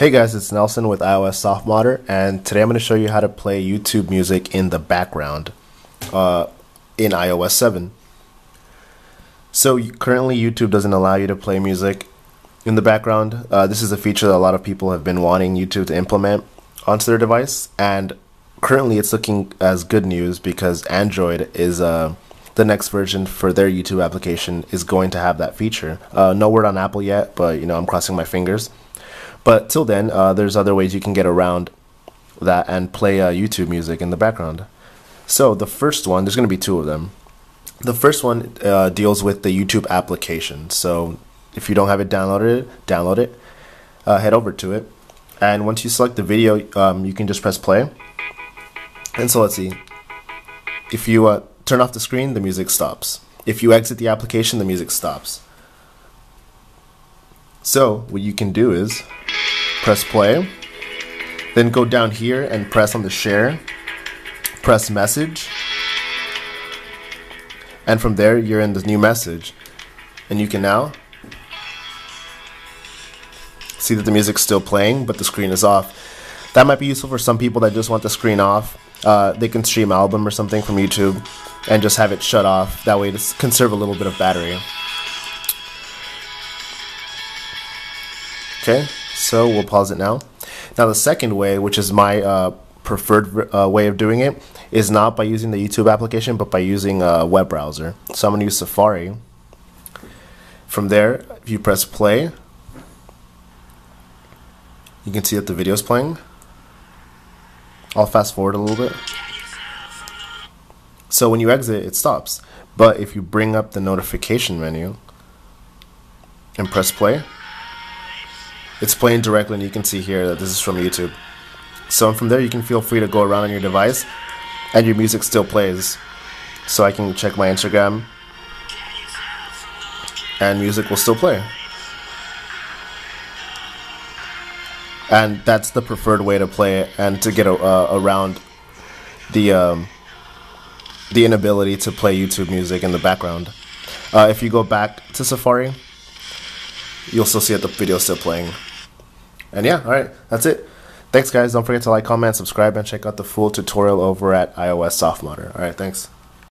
Hey guys, it's Nelson with iOS Softmodder, and today I'm going to show you how to play YouTube music in the background uh, in iOS 7. So currently YouTube doesn't allow you to play music in the background. Uh, this is a feature that a lot of people have been wanting YouTube to implement onto their device, and currently it's looking as good news because Android is uh, the next version for their YouTube application is going to have that feature. Uh, no word on Apple yet, but you know I'm crossing my fingers. But till then, uh, there's other ways you can get around that and play uh, YouTube music in the background. So the first one, there's going to be two of them. The first one uh, deals with the YouTube application. So if you don't have it downloaded, download it. Uh, head over to it, and once you select the video, um, you can just press play. And so let's see. If you uh, turn off the screen, the music stops. If you exit the application, the music stops. So what you can do is press play, then go down here and press on the share, press message, and from there you're in the new message. And you can now see that the music's still playing, but the screen is off. That might be useful for some people that just want the screen off. Uh, they can stream album or something from YouTube and just have it shut off. That way to conserve a little bit of battery. Okay, so we'll pause it now. Now the second way, which is my uh, preferred uh, way of doing it, is not by using the YouTube application, but by using a web browser. So I'm going to use Safari. From there, if you press play, you can see that the video is playing. I'll fast forward a little bit. So when you exit, it stops. But if you bring up the notification menu and press play, it's playing directly and you can see here that this is from YouTube. So from there you can feel free to go around on your device and your music still plays. So I can check my Instagram and music will still play. And that's the preferred way to play it and to get uh, around the um, the inability to play YouTube music in the background. Uh, if you go back to Safari, you'll still see that the video is still playing. And yeah, all right, that's it. Thanks, guys. Don't forget to like, comment, subscribe, and check out the full tutorial over at iOS Softmodder. All right, thanks.